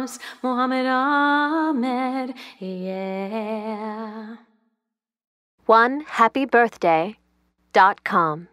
Cross, Muhammad Ahmed, yeah. One happy birthday dot com.